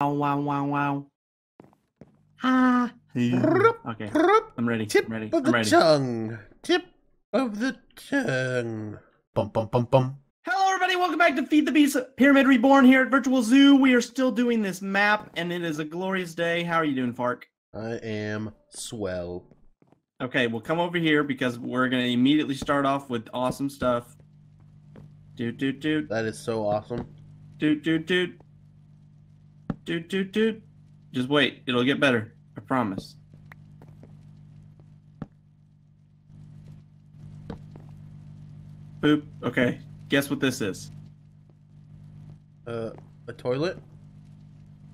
wow, wow, wow. wow. Ah. Okay, I'm ready. Tip I'm ready. of I'm the ready. tongue. Tip of the tongue. Bum bum bum bum. Hello, everybody. Welcome back to Feed the Beast Pyramid Reborn here at Virtual Zoo. We are still doing this map, and it is a glorious day. How are you doing, Farq? I am swell. Okay, well, come over here because we're gonna immediately start off with awesome stuff. Doot doot doot That is so awesome. doot doot doot doot doot doot. Just wait, it'll get better. I promise. Boop. Okay, guess what this is? Uh, a toilet?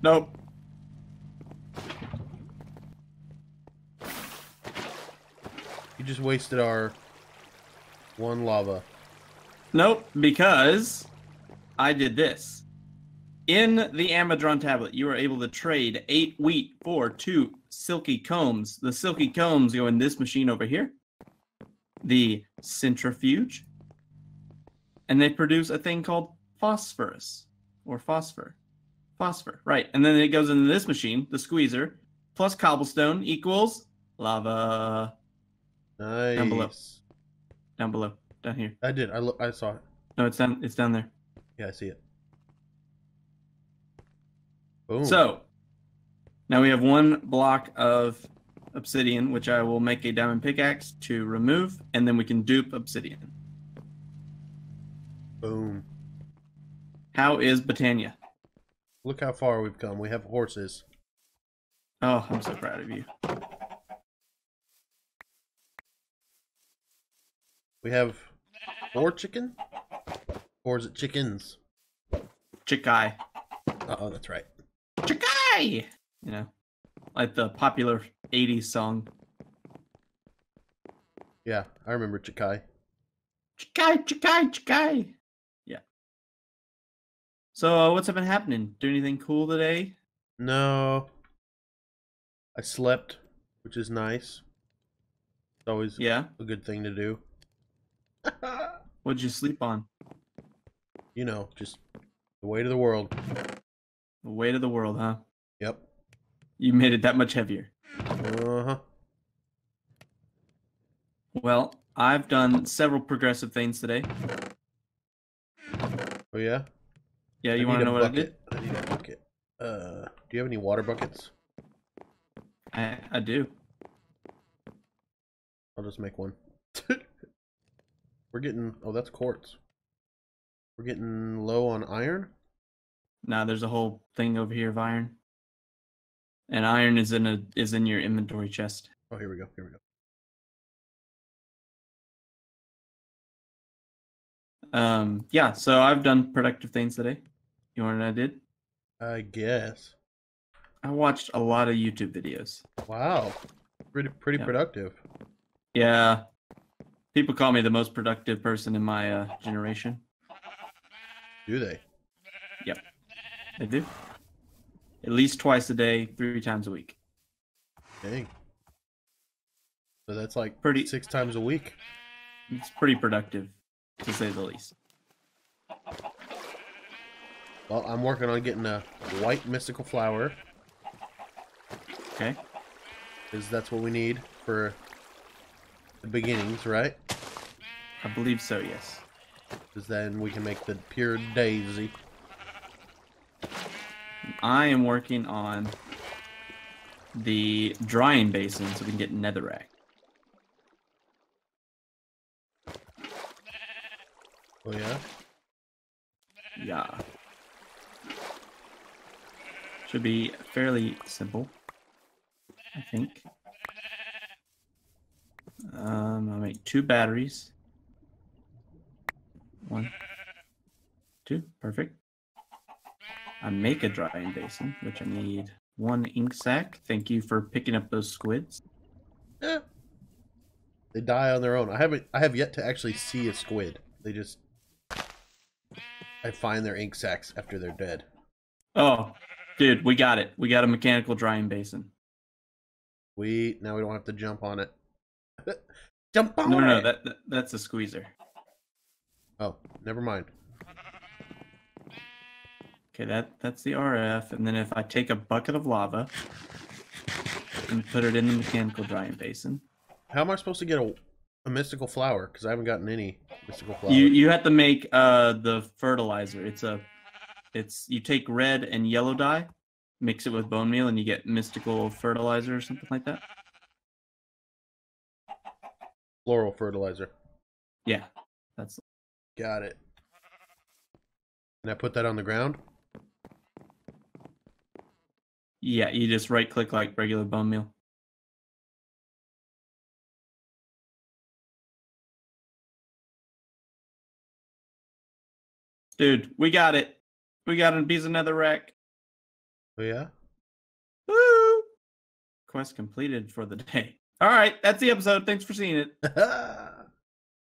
Nope. You just wasted our one lava. Nope, because I did this. In the Amadron tablet, you are able to trade eight wheat for two silky combs. The silky combs go in this machine over here, the centrifuge, and they produce a thing called phosphorus or phosphor. Phosphor, right. And then it goes into this machine, the squeezer, plus cobblestone equals lava Nice. below. down below, down here. I did. I look. I saw it. No, it's down. It's down there. Yeah, I see it. Boom. So now we have one block of obsidian, which I will make a diamond pickaxe to remove, and then we can dupe obsidian. boom. How is Botania? Look how far we've come. We have horses. Oh, I'm so proud of you. We have four chicken, or is it chickens? Chikai. Uh oh, that's right. Chikai! You know, like the popular 80s song. Yeah, I remember Chikai. Chikai, Chikai, Chikai! Yeah. So, uh, what's been happening? Do anything cool today? No. I slept, which is nice. It's always Yeah. a good thing to do. What'd you sleep on? you know, just the weight of the world. The weight of the world, huh? Yep. You made it that much heavier. Uh huh. Well, I've done several progressive things today. Oh yeah. Yeah, you want to know what I did? bucket. I need a bucket. Uh, do you have any water buckets? I, I do. I'll just make one. We're getting. Oh, that's quartz. We're getting low on iron. Now there's a whole thing over here of iron, and iron is in a is in your inventory chest. Oh, here we go. Here we go. Um, yeah. So I've done productive things today. You want what I did? I guess. I watched a lot of YouTube videos. Wow. Pretty pretty Yeah. productive. Yeah, people call me the most productive person in my uh, generation. Do they? Yep. They do. At least twice a day, three times a week. Dang. So that's like Pretty- six times a week. It's pretty productive, to say the least. Well, I'm working on getting a white mystical flower Okay. because that's what we need for the beginnings, right? I believe so. Yes. Because then we can make the pure daisy. I am working on the drying basin so we can get netherrack. Oh yeah. Yeah. Should be fairly simple. I think. Um, I'll make two batteries. One, two, perfect. I make a drying basin, which I need one ink sac. Thank you for picking up those squids. Eh. They die on their own. I haven't. I have yet to actually see a squid. They just. I find their ink sacs after they're dead. Oh, dude, we got it. We got a mechanical drying basin. We now we don't have to jump on it. jump on No, no, no, it. that, that that's a squeezer. Oh, never mind. Okay, that that's the RF, and then if I take a bucket of lava and put it in the mechanical drying basin, How am I supposed to get a, a mystical flower? Because I haven't gotten any mystical flower. you you have to make uh the fertilizer. It's a it's you take red and yellow dye, mix it with bone meal, and you get mystical fertilizer or something like that. Floral fertilizer. Yeah, that's Got it. Can I put that on the ground? Yeah. You just right click like regular bone meal. Dude, we got it. We got a piece of nether rack. Oh yeah. Woo! Quest completed for the day. All right, that's the episode. Thanks for seeing it.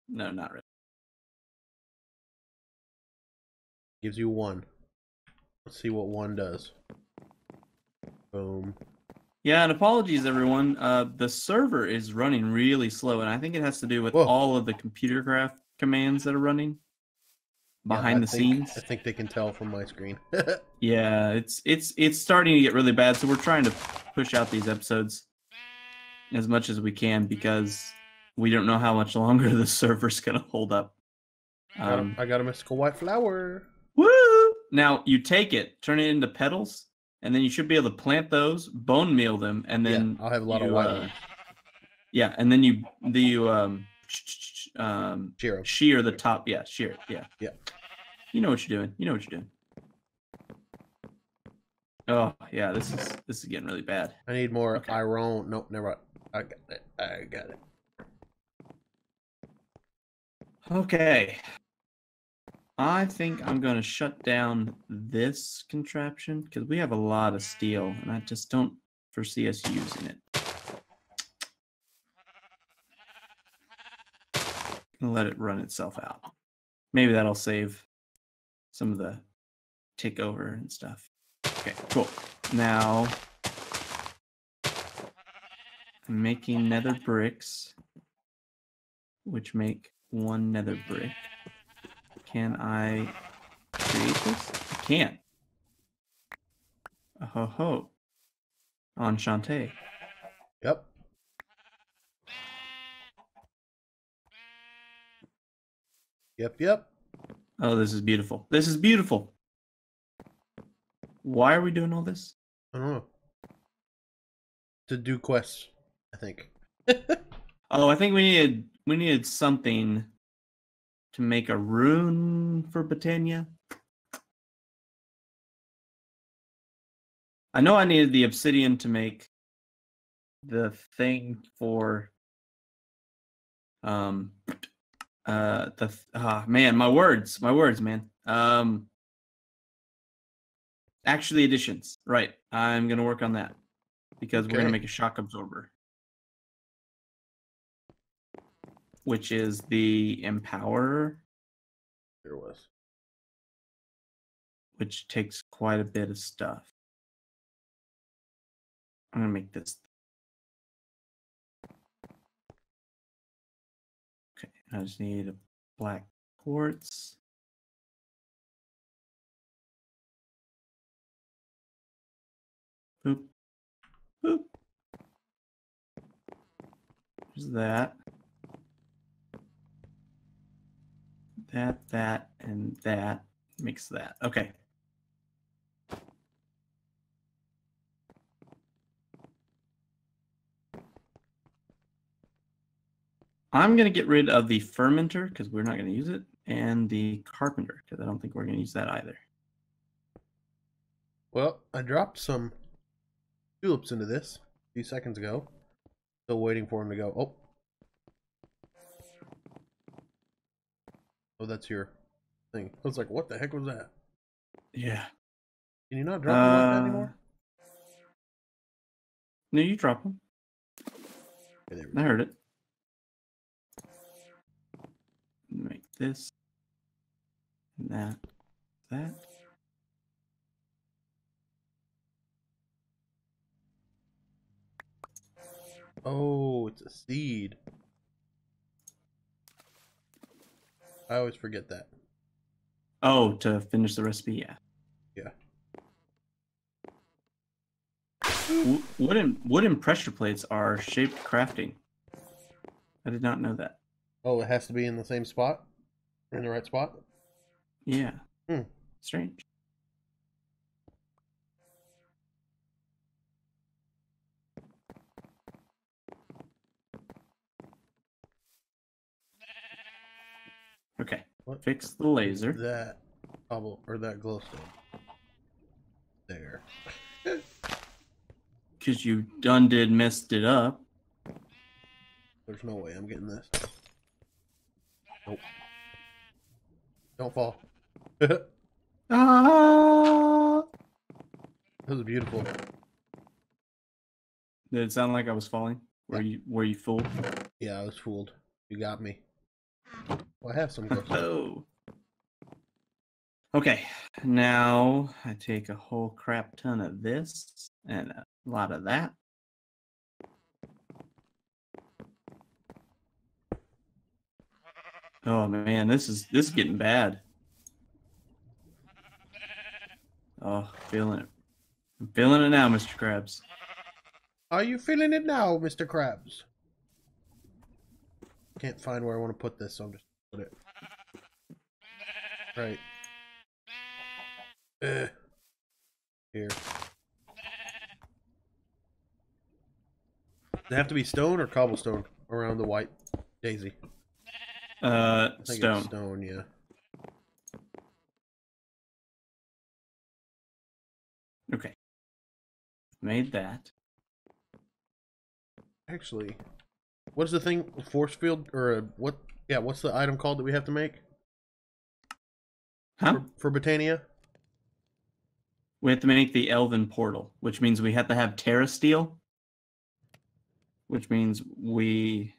No, not really. Gives you one. Let's see what one does. Boom. Yeah, and apologies everyone. Uh, the server is running really slow, and I think it has to do with Whoa. all of the ComputerCraft commands that are running behind I the think- scenes. I think they can tell from my screen. Yeah, it's it's it's starting to get really bad, so we're trying to push out these episodes as much as we can because we don't know how much longer the server's gonna hold up. I got a- Um, I got a mystical white flower. Woo! Now you take it, turn it into petals, and then you should be able to plant those, bone meal them, and then yeah, I'll have a lot of you, white uh, yeah, and then you the you um um 'em. shear the top. Yeah, shear. Yeah. Yeah. You know what you're doing. You know what you're doing. Oh yeah, this is this is getting really bad. I need more Okay. iron. Nope, never. mind. I got it. I got it. Okay. I think I'm going to shut down this contraption because we have a lot of steel and I just don't foresee us using it. Gonna let it run itself out. Maybe that'll save some of the tick over and stuff. Okay, cool. Now I'm making nether bricks, which make one nether brick. Can I create this? I can't. Oh ho ho. Enchante. Yep. Yep. Yep. Oh, this is beautiful. This is beautiful. Why are we doing all this? I don't know. To do quests, I think. Oh, I think we needed we needed something to make a rune for Botania. I know I needed the obsidian to make the thing for um uh the th- ah man my words my words man. Um actually additions. Right i'm gonna work on that because we're gonna make a shock absorber which is the empower There was. which takes quite a bit of stuff i'm gonna make this okay i just need a black quartz Boop. Boop. There's that. That, that, and that makes that. Okay. I'm going to get rid of the fermenter because we're not going to use it, and the carpenter because I don't think we're going to use that either. Well, I dropped some tulips into this a few seconds ago. Still waiting for them to go. Oh. Oh, that's your thing. I was like, what the heck was that? Yeah. Can you not drop them Uh, anymore? No, you drop them. Okay, I heard it. Make this. And that. That. Oh, it's a seed. I always forget that. Oh, to finish the recipe, yeah. Yeah. Wooden wooden pressure plates are shaped crafting. I did not know that. Oh, it has to be in the same spot, in the right spot. Yeah. Hmm. Strange. What? Fix the laser. That bubble or that glowstone. There. Because you done did messed it up. There's no way I'm getting this. Nope. Don't fall. ah! that was beautiful. Did it sound like I was falling? Were you were you fooled? Yeah, I was fooled. You got me. Well, I have some. Oh. Okay, now I take a whole crap ton of this and a lot of that. Oh man, this is this is getting bad. Oh, feeling it. I'm feeling it now, Mr. Krabs. Are you feeling it now, Mr. Krabs? Can't find where I want to put this, so I'm just put it. Right. Eh. Here. They have to be stone or cobblestone around the white daisy. Uh, stone. stone, yeah. Okay. Made that. Actually, what's the thing? Force field or a, what? Yeah, what's the item called that we have to make Huh? for, for Botania? We have to make the Elven portal, which means we have to have Terrasteel, which means we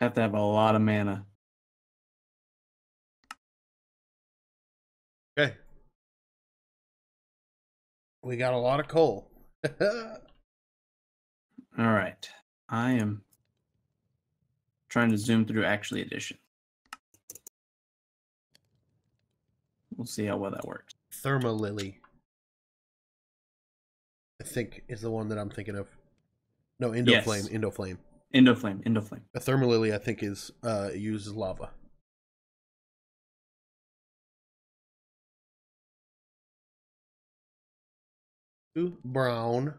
have to have a lot of mana. Okay. We got a lot of coal. All right. I am trying to zoom through Actually Addition. We'll see how well that works. Thermalily. I think is the one that I'm thinking of. No, Endoflame. Yes. Flame. Indoflame. Endoflame, Endoflame. A Thermalily, I think, is uh uses lava. Brown,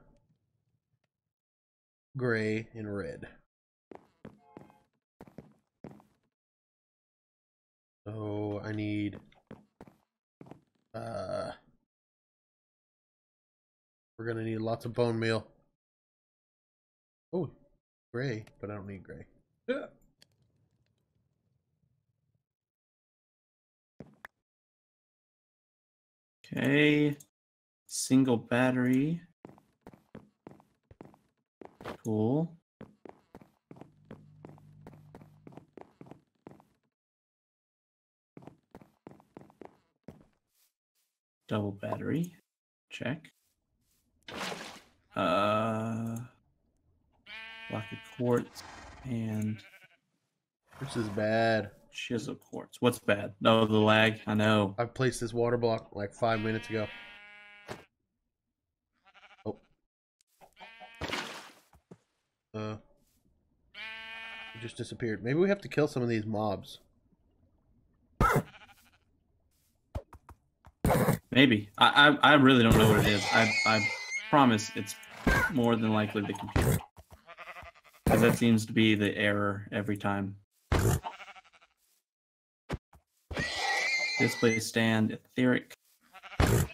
gray, and red. So I need uh we're gonna need lots of bone meal. Oh, gray, but I don't need gray. Yeah. Okay. Single battery. Cool. Double battery. Check. Uh block of quartz and This is bad. chisel quartz. What's bad? No, the lag. I know. I placed this water block like five minutes ago. Oh. Uh. It just disappeared. Maybe we have to kill some of these mobs. Maybe. I, I I really don't know what it is. I I promise it's more than likely the computer. Because that seems to be the error every time. Display stand, etheric. I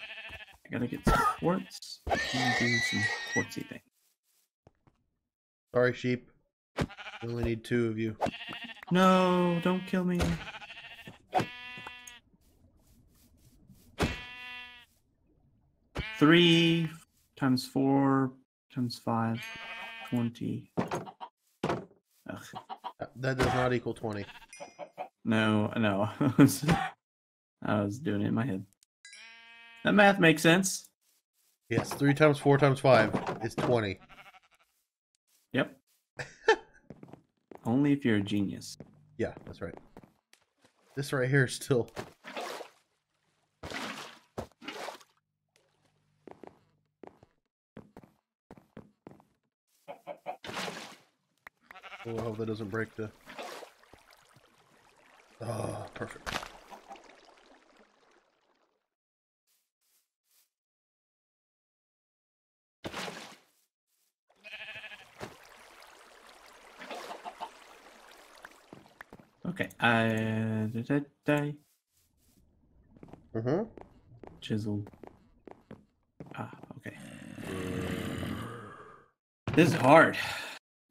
gotta get some quartz and do some quartzy thing. Sorry, sheep. We only need two of you. No, don't kill me. Three times four times five, twenty. Ugh, That does not equal 20. no, no. I was doing it in my head. That math makes sense. Yes, 3 times 4 times 5 is 20. Yep. Only if you're a genius. Yeah, that's right. This right here is still. Oh, I hope that doesn't break the. Oh, perfect. Okay. uh, did I die? Mm-hmm. Chisel. Ah, okay. This is hard.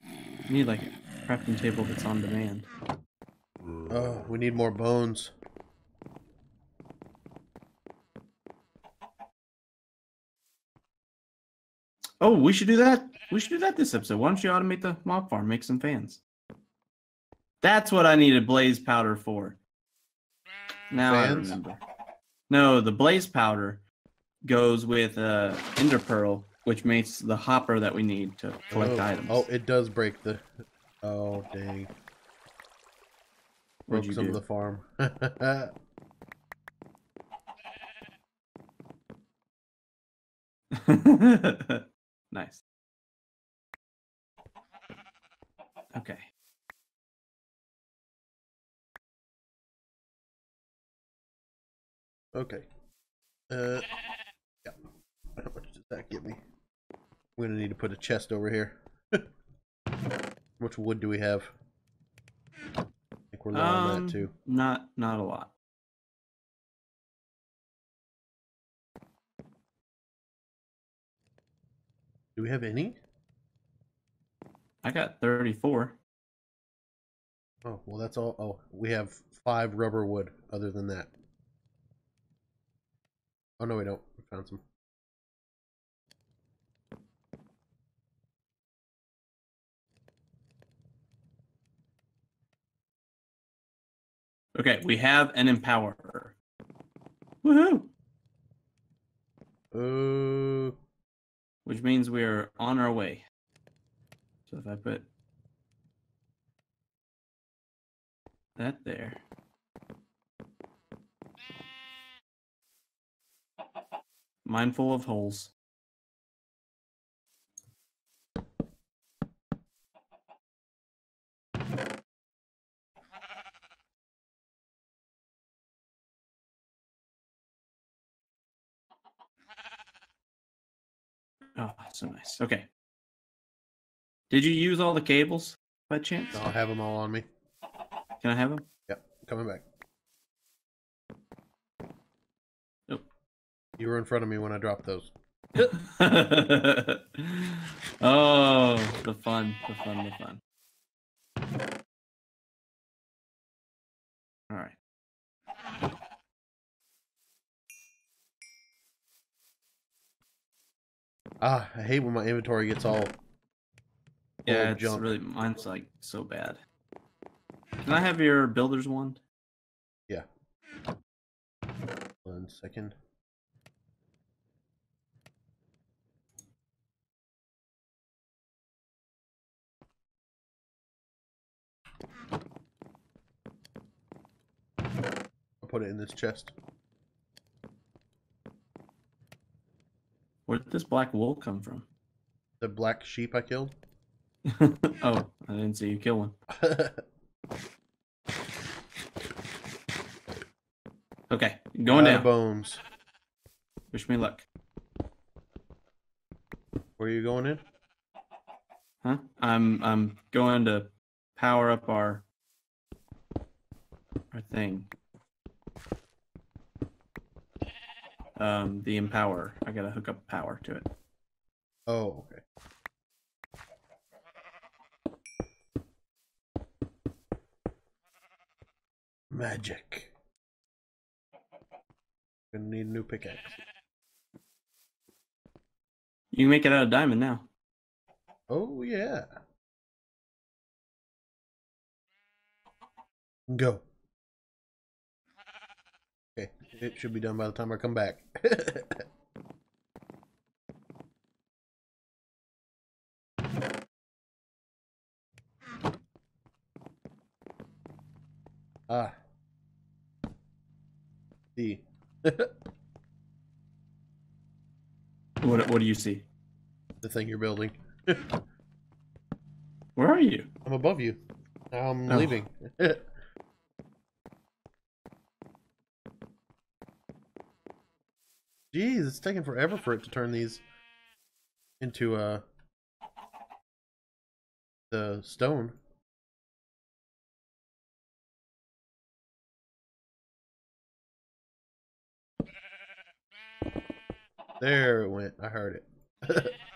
I need like crafting table that's on demand. Oh, we need more bones. Oh, we should do that. We should do that this episode. Why don't you automate the mob farm? Make some fans. That's what I needed blaze powder for. Now I remember. No, the blaze powder goes with uh, ender pearl, which makes the hopper that we need to collect oh, items. Oh, it does break the. Oh, dang. Broke some do? of the farm. nice. Okay. okay. Uh, yeah. How much does that get me? We're gonna need to put a chest over here. Much wood do we have? I think we're low on Um, that too. Not not a lot. Do we have any? I got 34. Oh, well, that's all. Oh, we have five rubber wood other than that. Oh, no, we don't. We found some. Okay, we have an empowerer. Woohoo! Uh, Which means we are on our way. So if I put that there. Mindful of holes. Oh, so nice. Okay. Did you use all the cables by chance? I'll have them all on me. Can I have them? Yep, coming back. Nope. You were in front of me when I dropped those. oh, the fun, the fun, the fun. All right. Ah, I hate when my inventory gets all. Yeah, it's junk. really mine's like so bad. Can I have your builder's wand? Yeah. One second. I'll put it in this chest. Where did this black wool come from? The black sheep I killed. oh, I didn't see you kill one. Okay, going down. bones. Wish me luck. Where are you going in? Huh? I'm I'm going to power up our our thing. Um, the empower. I gotta hook up power to it. Oh, okay. Magic. Gonna need a new pickaxe. You can make it out of diamond now. Oh yeah. Go. It should be done by the time I come back. ah. See. What what do you see? the thing you're building. Where are you? I'm above you. I'm Oh. leaving. Jeez, it's taking forever for it to turn these into uh the stone. There it went. I heard it.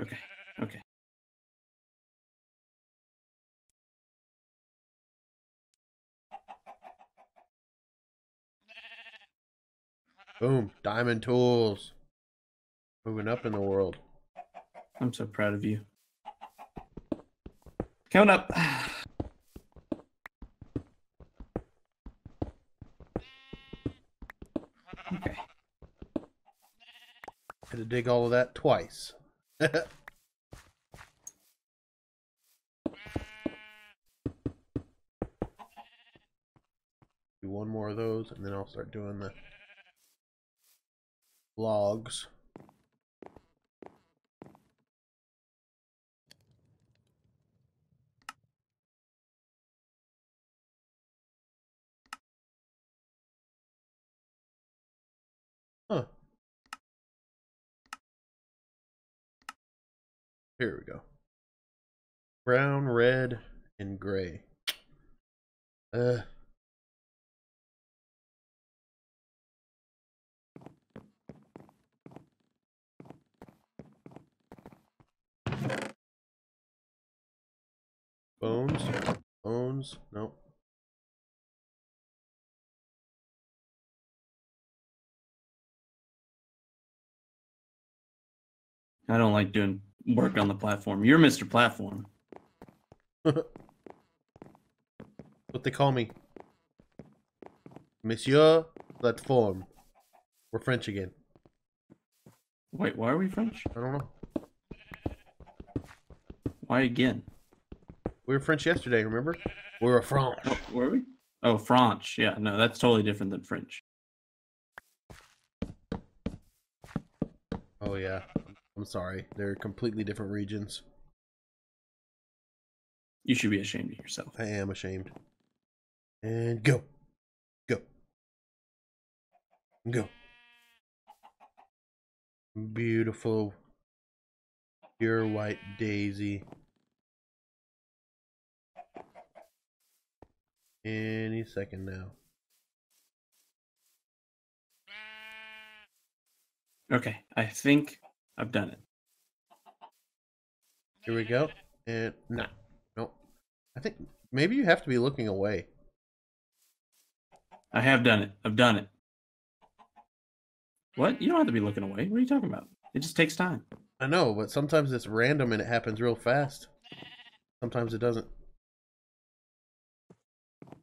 Okay. Boom. Diamond tools. Moving up in the world. I'm so proud of you. Coming up. Okay. Had to dig all of that twice. Do one more of those, and then I'll start doing the logs. Huh. Here we go. Brown, red, and gray. Uh. Bones? Bones? Nope. I don't like doing work on the platform. You're Mr. Platform. what they call me. Monsieur Platform. We're French again. Wait, why are we French? I don't know. Why again? We were French yesterday, remember? We were French. Oh, were we? Oh, French. Yeah, no, that's totally different than French. Oh, yeah. I'm sorry. They're completely different regions. You should be ashamed of yourself. I am ashamed. And go. Go. Go. Beautiful. Pure white daisy. Any second now. Okay, I think I've done it. Here we go. And no. Nope. I think maybe you have to be looking away. I have done it. I've done it. What? You don't have to be looking away. What are you talking about? It just takes time. I know, but sometimes it's random and it happens real fast. Sometimes it doesn't.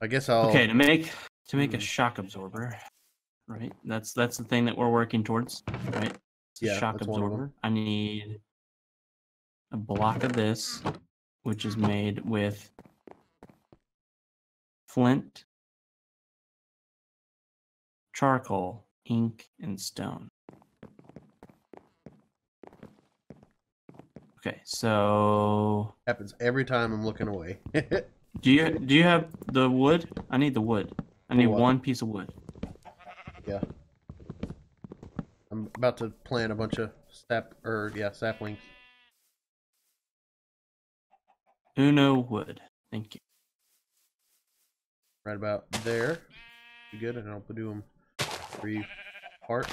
I guess I'll Okay, to make to make a Hmm. shock absorber, right? That's that's the thing that we're working towards, right? Yeah, shock that's one of 'em. absorber. I need a block of this, which is made with flint, charcoal, ink, and stone. Okay, so happens every time I'm looking away. do you do you have the wood? I need the wood. I need what? one piece of wood. yeah. I'm about to plant a bunch of sap or yeah, saplings. Uno wood. Thank you. Right about there. Be good, and I'll do them three part.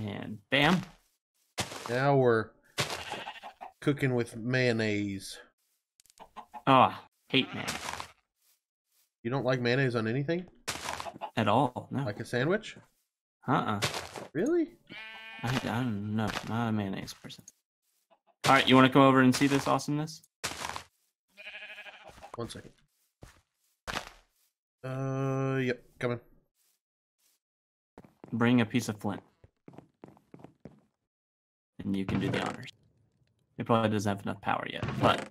And bam. Now we're cooking with mayonnaise. Ah, hate man. You don't like mayonnaise on anything? At all. No. Like a sandwich? Uh-uh. Really? I, I don't know. Not a mayonnaise person. All right, you want to come over and see this awesomeness? One second. Uh, yep, coming. Bring a piece of flint. And you can do the honors. It probably doesn't have enough power yet, but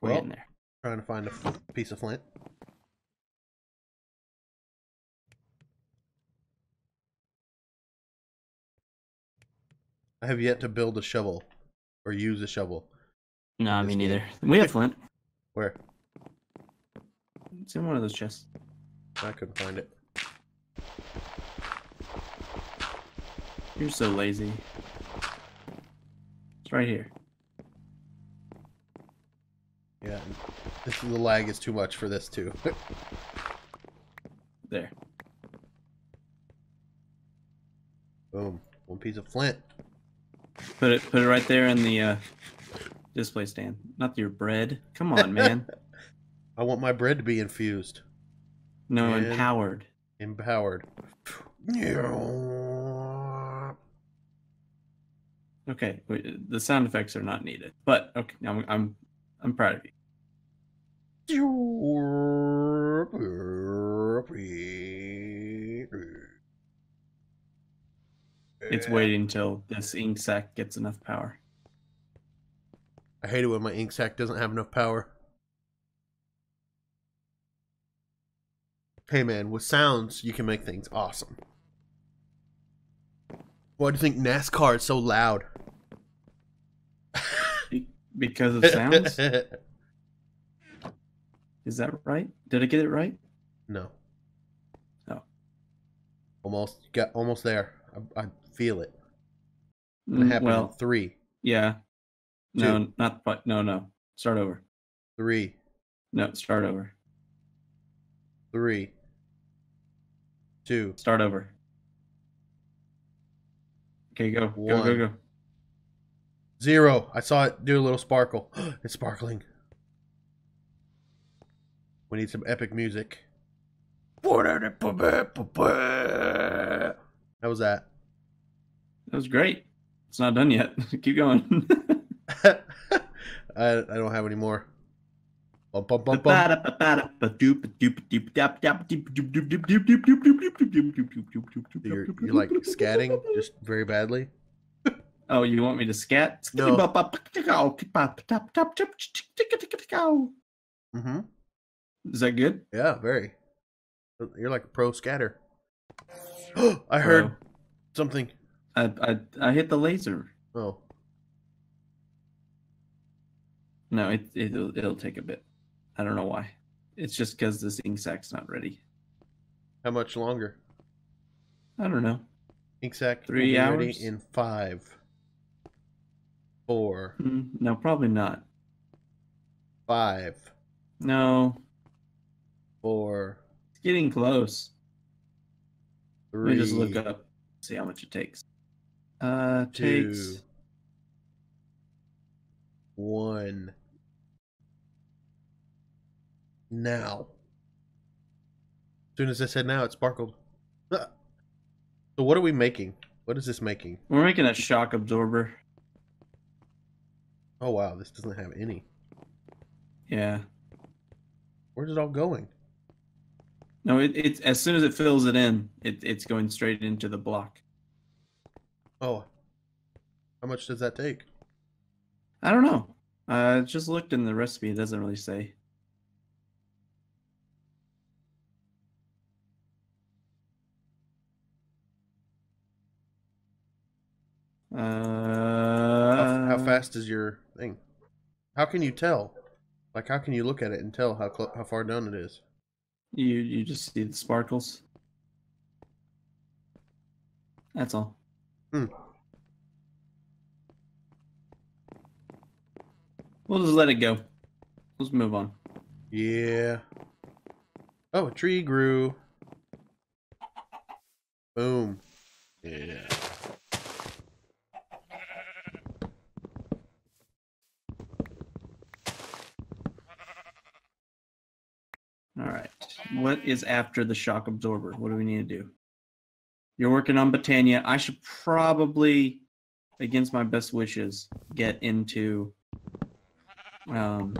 we're Well, getting there. Trying to find a f- piece of flint. I have yet to build a shovel or use a shovel. No, this me neither. We have flint. Where? It's in one of those chests. I couldn't find it. You're so lazy. It's right here. Yeah, this, the lag is too much for this too. There. Boom, one piece of flint. Put it put it right there in the uh, display stand. Not your bread. Come on, man. I want my bread to be infused, No, And- empowered. empowered. Okay, the sound effects are not needed. But okay, I'm I'm I'm proud of you. It's waiting until this ink sac gets enough power. I hate it when my ink sac doesn't have enough power. Hey man, with sounds you can make things awesome. Why do you think NASCAR is so loud? Because of sounds? Is that right? Did I get it right? no. Oh. Almost got almost there. I, I feel it. Gonna Mm, happen well, in three, yeah. No, not but no, no. Start over. three, No, start over. three, two. Start over. Okay, go. Go, go, go. Zero. I saw it do a little sparkle. it's sparkling. We need some epic music. How was that? That was great. It's not done yet. Keep going. I, I don't have any more. Bum, bum, bum, bum. You're, you're like scatting just very badly. Oh, you want me to scat? No. Mm-hmm. Is that good? Yeah, very. You're like a pro scatter. I heard something. I, I I hit the laser. Oh, No, it it'll, it'll take a bit. I don't know why. It's just because this ink sac's not ready. how much longer? I don't know. Ink sac Three hours? in five, four, Mm, No, probably not. five, No, four, it's getting close. Three. Let me just look up, see how much it takes. Uh, Two. takes one. Now. As soon as I said now, it sparkled. Ah. So what are we making? What is this making? We're making a shock absorber. Oh wow, this doesn't have any. Yeah. Where's it all going? No, it, it's as soon as it fills it in, it, it's going straight into the block. Oh. How much does that take? I don't know. I just looked in the recipe. It doesn't really say. Uh, fast is your thing? How can you tell? Like, how can you look at it and tell how clo- how far down it is? You you just see the sparkles. That's all. Hmm. We'll just let it go. Let's move on. Yeah. Oh, a tree grew. Boom. Yeah. All right. What is after the shock absorber? What do we need to do? You're working on Botania. I should probably, against my best wishes, get into um,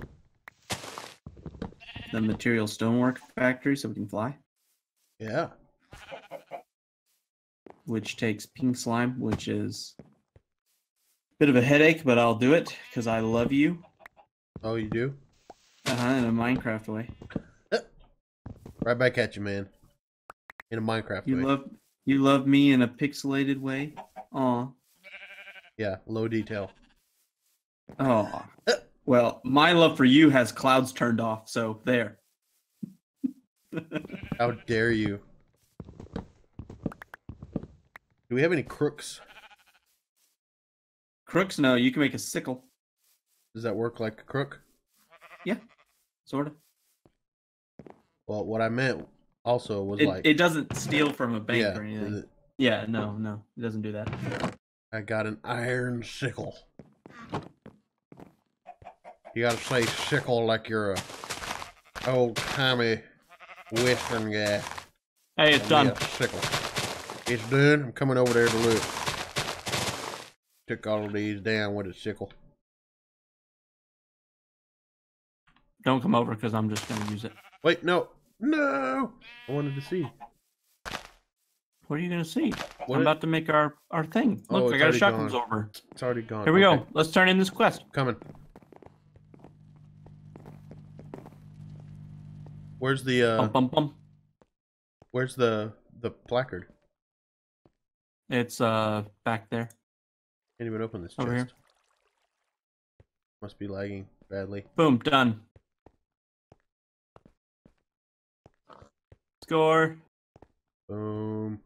the material stonework factory so we can fly, Yeah. which takes pink slime, which is a Bit of a headache, but I'll do it because I love you. Oh, you do? Uh-huh, in a Minecraft way. Right back at you, man. In a Minecraft You way. love you love me in a pixelated way. Aw. yeah, low detail. Oh. Well, my love for you has clouds turned off, so there. How dare you? Do we have any crooks? Crooks, no, you can make a sickle, Does that work like a crook? Yeah, sort of. Well, what I meant also was It, like, it doesn't steal from a bank yeah, or anything. Yeah, no, no, it doesn't do that. I got an iron sickle. You gotta say sickle like you're a old timey western guy. Hey, it's done. Sickle. It's done. I'm coming over there to look. Took all of these down with a sickle. Don't come over because I'm just gonna use it. Wait, no, no. I wanted to see. What are you gonna see? What I'm it- about to make our our thing. Oh, Look, I got a gone. absorber. It's already gone. Here we Okay, go. Let's turn in this quest. Coming. Where's the uh? Bum bum bum. Where's the the placard? It's uh back there. Can't even open this Over here. Must be lagging badly. Boom, done. Score. Boom.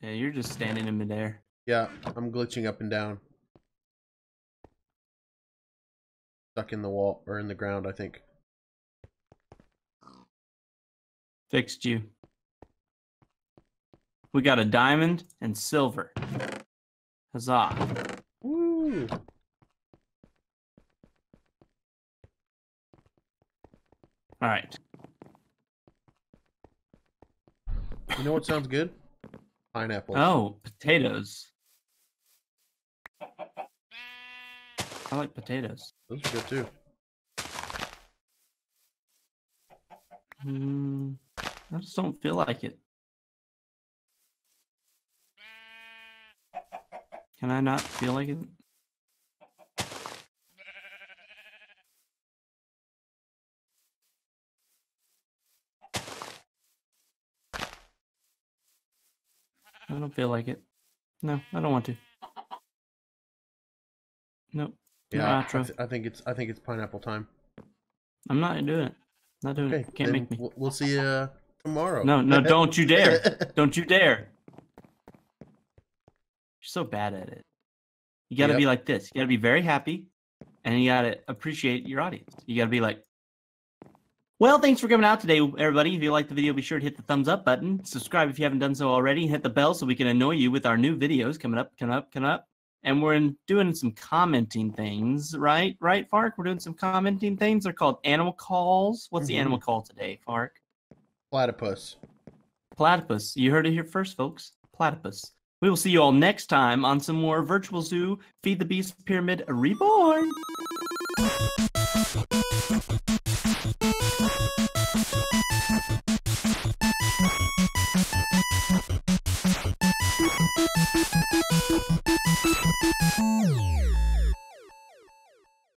Yeah, you're just standing in midair. Yeah, I'm glitching up and down. Stuck in the wall or in the ground, I think. Fixed you. We got a diamond and silver. Huzzah. Woo! All right. You know what sounds good? Pineapple. Oh, potatoes. I like potatoes. Those are good too. Hmm, I just don't feel like it. Can I not feel like it? I don't feel like it. No, I don't want to. Nope. Yeah, I, I think it's I think it's pineapple time. I'm not doing it. Not doing Okay, it. Can't make me. We'll, we'll see you uh, tomorrow. No, no, don't you dare. Don't you dare. You're so bad at it. You got to Yep. be like this. You got to be very happy and you got to appreciate your audience. You got to be like, well, thanks for coming out today, everybody. If you liked the video, be sure to hit the thumbs up button. Subscribe if you haven't done so already. Hit the bell so we can annoy you with our new videos coming up, coming up, coming up. And we're in, doing some commenting things, right? Right, Farq? We're doing some commenting things. They're called animal calls. What's the Mhm. animal call today, Farq? Platypus. Platypus. You heard it here first, folks. Platypus. We will see you all next time on some more Virtual Zoo Feed the Beast Pyramid Reborn. Thank you.